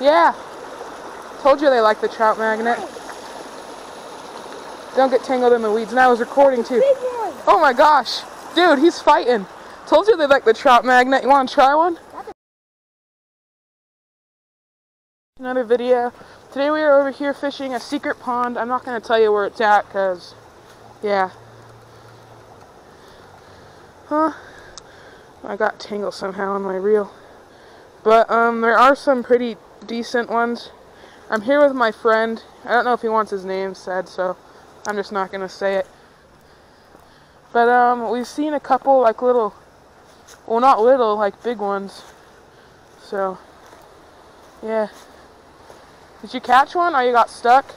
Yeah. Told you they like the trout magnet. Don't get tangled in the weeds. And I was recording too. Oh my gosh. Dude, he's fighting. Told you they like the trout magnet. You want to try one? Another video. Today we are over here fishing a secret pond. I'm not going to tell you where it's at because, yeah. Huh? I got tangled somehow on my reel. But um, there are some pretty decent ones. I'm here with my friend. I don't know if he wants his name said, so I'm just not going to say it. But um, we've seen a couple like little, well not little, like big ones. So, yeah. Did you catch one or you got stuck?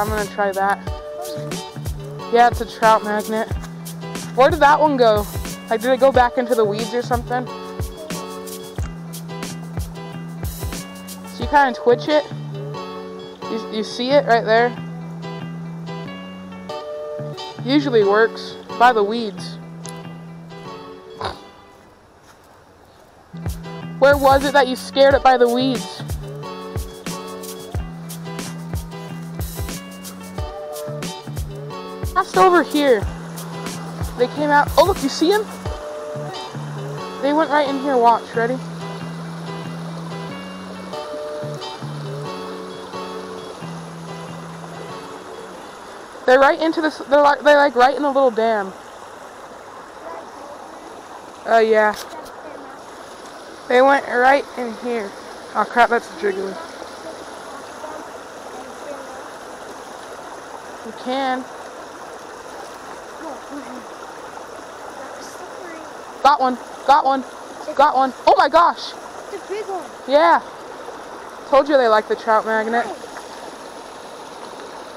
I'm gonna try that. Yeah, it's a trout magnet. Where did that one go? Like, did it go back into the weeds or something? So you kind of twitch it. You, you see it right there? Usually works by the weeds. Where was it that you scared it by the weeds? That's over here. They came out. Oh, look, you see him? They went right in here. Watch, ready? They're right into this. They're like they're like right in the little dam. Oh yeah. They went right in here. Oh crap, that's jiggly. You can. Got one. Got one. Got one. Oh my gosh. It's a big one. Yeah. Told you they like the trout magnet.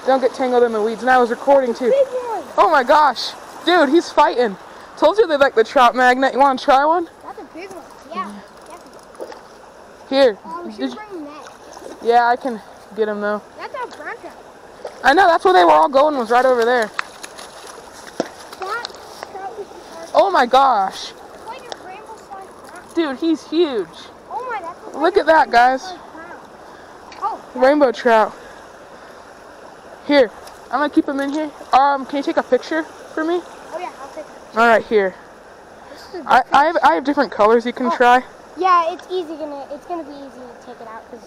Don't get tangled in the weeds. And I was recording too. Oh my gosh. Dude, he's fighting. Told you they like the trout magnet. You want to try one? That's a big one. Yeah. Here. Um, yeah, I can get him though. That's our brown trout. I know, that's where they were all going was right over there. That trout was our Oh my gosh. It's like a rainbow slide brown. Dude, he's huge. Oh my, Look at that, guys. Oh, Rainbow trout. Here. I'm gonna keep him in here. Um, can you take a picture for me? oh yeah, I'll take it. All right, here. This is a I, I have I have different colors you can Oh. try. Yeah, it's easy gonna it's gonna be easy to take it out because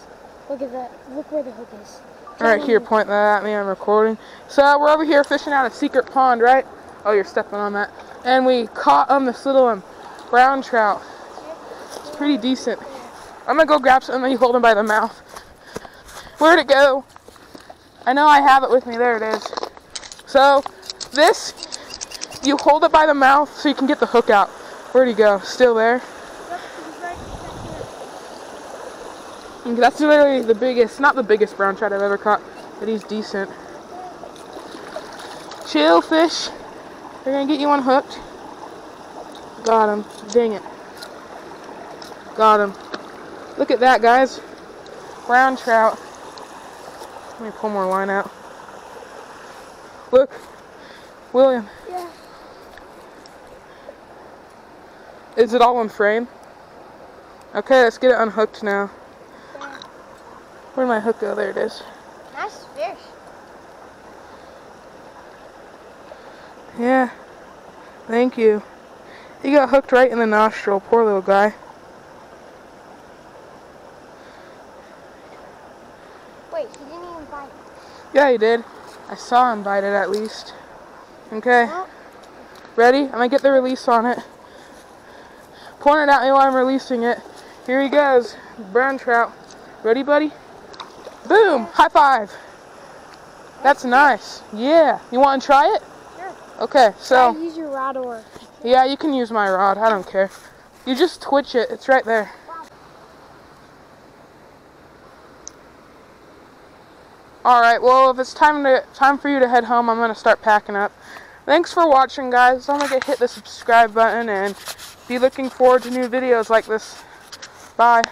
look at the look where the hook is. All right, here, point that at me. I'm recording. So we're over here fishing out a secret pond, right? Oh, you're stepping on that. And we caught um this little um brown trout. It's pretty decent. I'm gonna go grab some and you hold him by the mouth. Where'd it go? I know I have it with me. There it is. So this, you hold it by the mouth so you can get the hook out. Where'd he go? Still there? That's literally the biggest, not the biggest brown trout I've ever caught, but he's decent. Chill, fish. They're gonna get you unhooked. Got him. Dang it. Got him. Look at that, guys. Brown trout. Let me pull more line out. Look. William. Yeah. Is it all in frame? Okay, let's get it unhooked now. Where'd my hook go? There it is. Nice fish. Yeah. Thank you. He got hooked right in the nostril. Poor little guy. Wait, he didn't even bite. Yeah, he did. I saw him bite it at least. Okay. Well, Ready? I'm gonna get the release on it. Point it at me while I'm releasing it. Here he goes. Brown trout. Ready, buddy? Boom! High five. That's nice. Yeah. You want to try it? Okay, so. To use your rod or. Yeah, you can use my rod. I don't care. You just twitch it. It's right there. All right. Well, if it's time to time for you to head home, I'm gonna start packing up. Thanks for watching, guys. Don't forget to hit the subscribe button and be looking forward to new videos like this. Bye.